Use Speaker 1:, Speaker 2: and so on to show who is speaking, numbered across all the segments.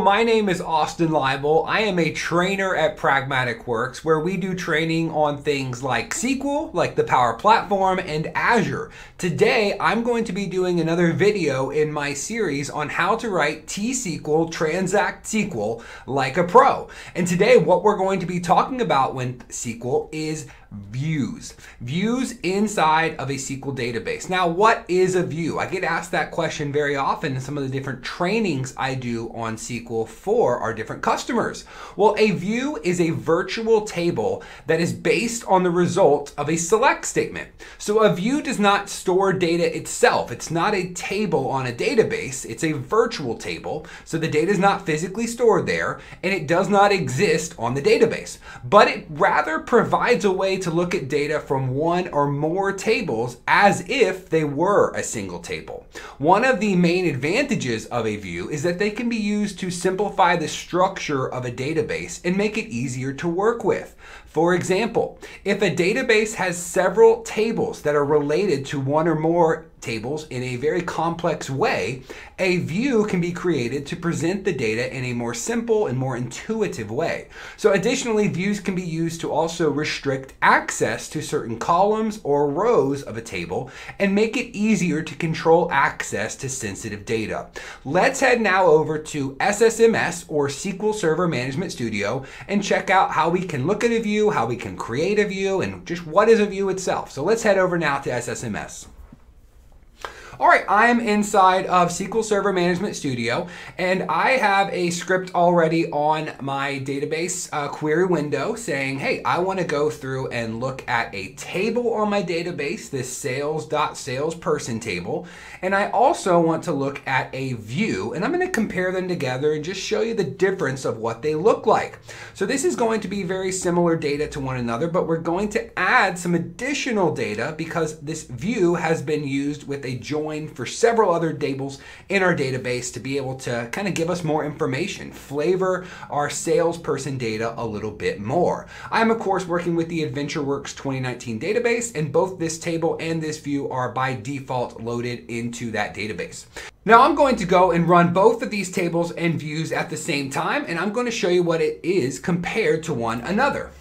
Speaker 1: my name is Austin Libal. I am a trainer at Pragmatic Works where we do training on things like SQL, like the Power Platform, and Azure. Today, I'm going to be doing another video in my series on how to write T-SQL, Transact SQL like a pro. And today, what we're going to be talking about with SQL is views. Views inside of a SQL database. Now, what is a view? I get asked that question very often in some of the different trainings I do on SQL for our different customers. Well, a view is a virtual table that is based on the result of a select statement. So a view does not store data itself. It's not a table on a database. It's a virtual table. So the data is not physically stored there and it does not exist on the database. But it rather provides a way to look at data from one or more tables as if they were a single table. One of the main advantages of a view is that they can be used to simplify the structure of a database and make it easier to work with. For example, if a database has several tables that are related to one or more tables in a very complex way, a view can be created to present the data in a more simple and more intuitive way. So additionally, views can be used to also restrict access to certain columns or rows of a table and make it easier to control access to sensitive data. Let's head now over to SSMS or SQL Server Management Studio and check out how we can look at a view, how we can create a view, and just what is a view itself. So let's head over now to SSMS. All right, I'm inside of SQL Server Management Studio, and I have a script already on my database uh, query window saying, hey, I want to go through and look at a table on my database, this sales.salesperson table, and I also want to look at a view, and I'm going to compare them together and just show you the difference of what they look like. So this is going to be very similar data to one another, but we're going to add some additional data because this view has been used with a join join for several other tables in our database to be able to kind of give us more information, flavor our salesperson data a little bit more. I'm of course working with the AdventureWorks 2019 database and both this table and this view are by default loaded into that database. Now I'm going to go and run both of these tables and views at the same time and I'm going to show you what it is compared to one another.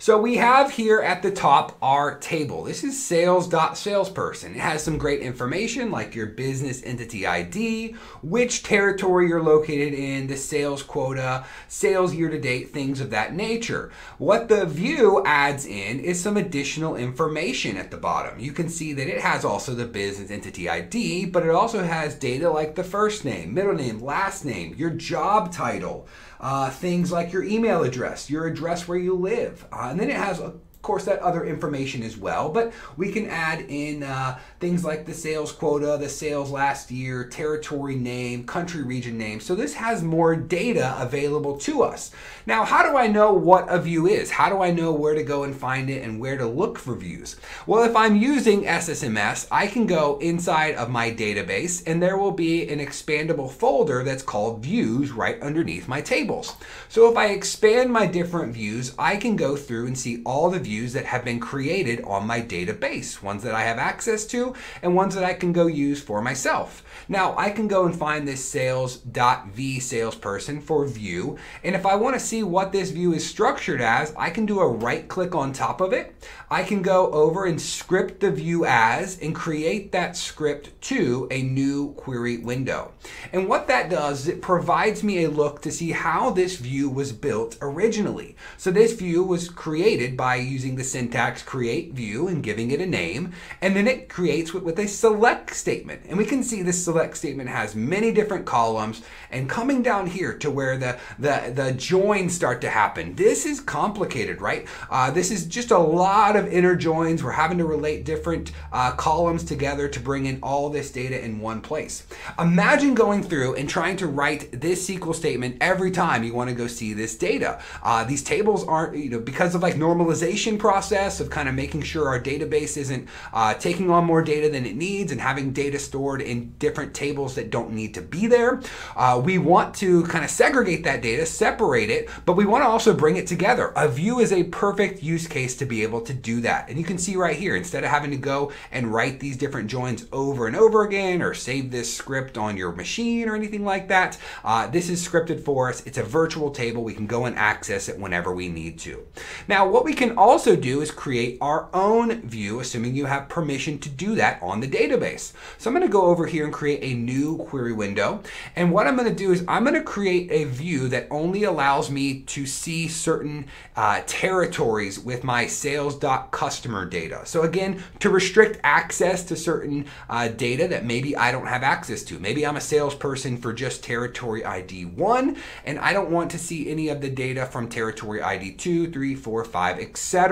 Speaker 1: So we have here at the top our table. This is sales.salesperson. It has some great information like your business entity ID, which territory you're located in, the sales quota, sales year to date, things of that nature. What the view adds in is some additional information at the bottom. You can see that it has also the business entity ID, but it also has data like the first name, middle name, last name, your job title, uh, things like your email address, your address where you live. Uh, and then it has a course, that other information as well, but we can add in uh, things like the sales quota, the sales last year, territory name, country region name. So this has more data available to us. Now, how do I know what a view is? How do I know where to go and find it and where to look for views? Well, if I'm using SSMS, I can go inside of my database and there will be an expandable folder that's called views right underneath my tables. So if I expand my different views, I can go through and see all the views that have been created on my database, ones that I have access to and ones that I can go use for myself. Now I can go and find this sales.v salesperson for view. And if I want to see what this view is structured as, I can do a right click on top of it. I can go over and script the view as and create that script to a new query window. And what that does is it provides me a look to see how this view was built originally. So this view was created by using the syntax create view and giving it a name, and then it creates with, with a select statement. And we can see this select statement has many different columns, and coming down here to where the, the, the joins start to happen. This is complicated, right? Uh, this is just a lot of inner joins. We're having to relate different uh, columns together to bring in all this data in one place. Imagine going through and trying to write this SQL statement every time you want to go see this data. Uh, these tables aren't, you know, because of like normalization automation process of kind of making sure our database isn't uh, taking on more data than it needs and having data stored in different tables that don't need to be there. Uh, we want to kind of segregate that data, separate it, but we want to also bring it together. A view is a perfect use case to be able to do that. And you can see right here, instead of having to go and write these different joins over and over again or save this script on your machine or anything like that, uh, this is scripted for us. It's a virtual table. We can go and access it whenever we need to. Now, what we can also do is create our own view, assuming you have permission to do that on the database. So I'm going to go over here and create a new query window. And what I'm going to do is I'm going to create a view that only allows me to see certain uh, territories with my sales.customer data. So again, to restrict access to certain uh, data that maybe I don't have access to. Maybe I'm a salesperson for just territory ID 1 and I don't want to see any of the data from territory ID 2, 3, 4, 5, etc.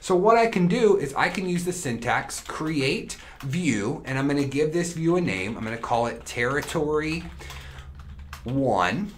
Speaker 1: So what I can do is I can use the syntax create view and I'm going to give this view a name. I'm going to call it territory 1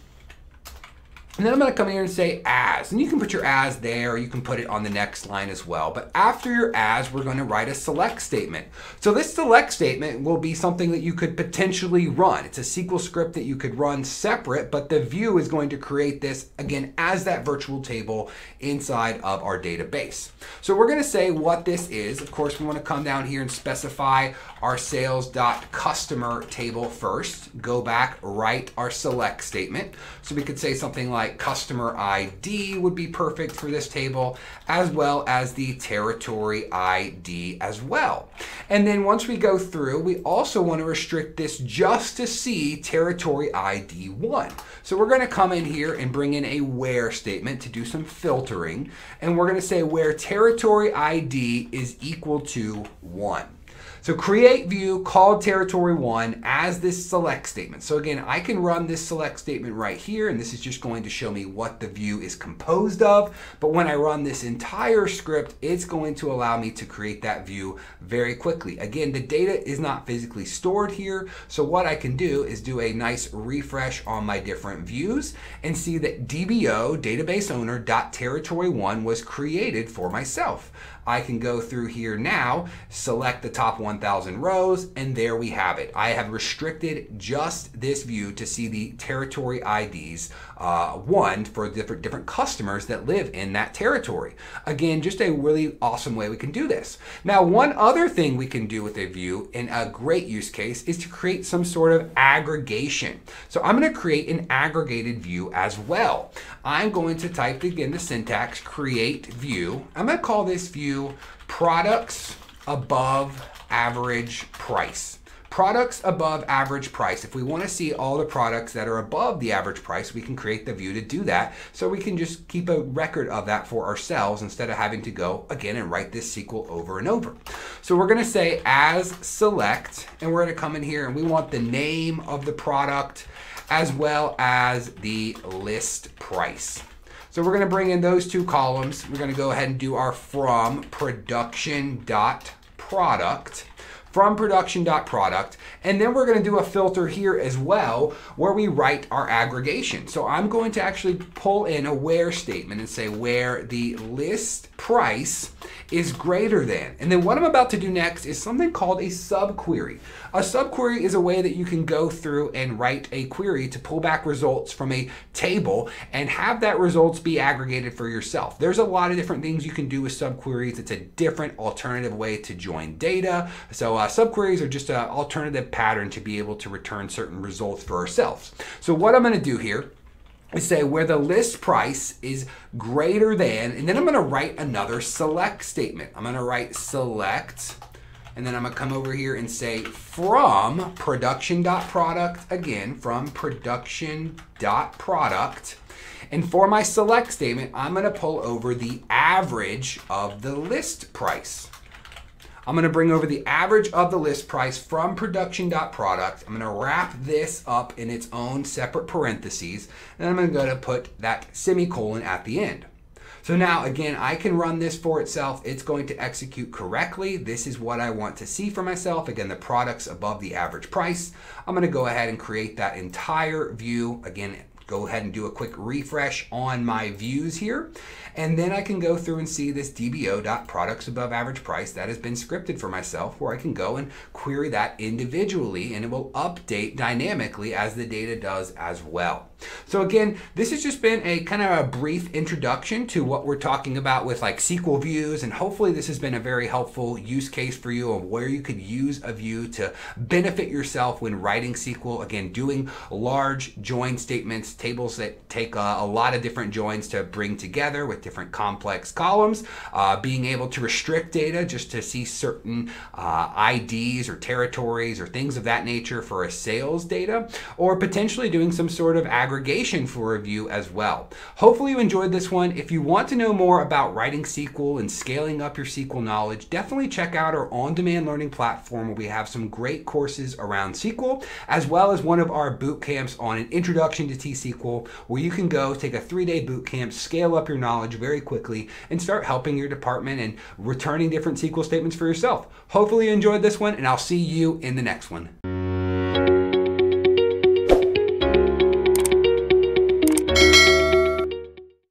Speaker 1: and then I'm going to come here and say as, and you can put your as there, or you can put it on the next line as well. But after your as, we're going to write a select statement. So this select statement will be something that you could potentially run. It's a SQL script that you could run separate, but the view is going to create this again as that virtual table inside of our database. So we're going to say what this is. Of course, we want to come down here and specify our sales.customer table first, go back, write our select statement. So we could say something like like customer ID would be perfect for this table, as well as the territory ID as well. And then once we go through, we also want to restrict this just to see territory ID 1. So we're going to come in here and bring in a where statement to do some filtering. And we're going to say where territory ID is equal to 1. So create view called territory one as this select statement. So again, I can run this select statement right here, and this is just going to show me what the view is composed of. But when I run this entire script, it's going to allow me to create that view very quickly. Again, the data is not physically stored here. So what I can do is do a nice refresh on my different views and see that DBO database owner dot territory one was created for myself. I can go through here now, select the top 1000 rows, and there we have it. I have restricted just this view to see the territory IDs, uh, one for different, different customers that live in that territory. Again, just a really awesome way we can do this. Now, one other thing we can do with a view in a great use case is to create some sort of aggregation. So I'm going to create an aggregated view as well. I'm going to type again the syntax create view. I'm going to call this view products above average price. Products above average price. If we want to see all the products that are above the average price, we can create the view to do that. So we can just keep a record of that for ourselves instead of having to go again and write this SQL over and over. So we're going to say as select, and we're going to come in here and we want the name of the product as well as the list price. So we're going to bring in those two columns. We're going to go ahead and do our from production dot product from production.product. And then we're going to do a filter here as well where we write our aggregation. So I'm going to actually pull in a where statement and say where the list price is greater than. And then what I'm about to do next is something called a subquery. A subquery is a way that you can go through and write a query to pull back results from a table and have that results be aggregated for yourself. There's a lot of different things you can do with subqueries. It's a different alternative way to join data. So uh, Uh, subqueries are just an alternative pattern to be able to return certain results for ourselves. So what I'm going to do here is say where the list price is greater than, and then I'm going to write another select statement. I'm going to write select, and then I'm going to come over here and say from production.product, again, from production.product. And for my select statement, I'm going to pull over the average of the list price. I'm going to bring over the average of the list price from production.product. I'm going to wrap this up in its own separate parentheses, and I'm going to put that semicolon at the end. So now again, I can run this for itself. It's going to execute correctly. This is what I want to see for myself. Again, the products above the average price. I'm gonna go ahead and create that entire view. Again, go ahead and do a quick refresh on my views here. And then I can go through and see this DBO.products above average price that has been scripted for myself where I can go and query that individually and it will update dynamically as the data does as well. So again, this has just been a kind of a brief introduction to what we're talking about with like SQL views and hopefully this has been a very helpful use case for you of where you could use a view to benefit yourself when writing SQL. Again, doing large join statements, tables that take a, a lot of different joins to bring together with different complex columns, uh, being able to restrict data just to see certain uh, IDs or territories or things of that nature for a sales data, or potentially doing some sort of aggregation for review as well. Hopefully you enjoyed this one. If you want to know more about writing SQL and scaling up your SQL knowledge, definitely check out our on-demand learning platform where we have some great courses around SQL, as well as one of our boot camps on an introduction to T-SQL, where you can go take a three-day boot camp, scale up your knowledge very quickly, and start helping your department and returning different SQL statements for yourself. Hopefully you enjoyed this one, and I'll see you in the next one.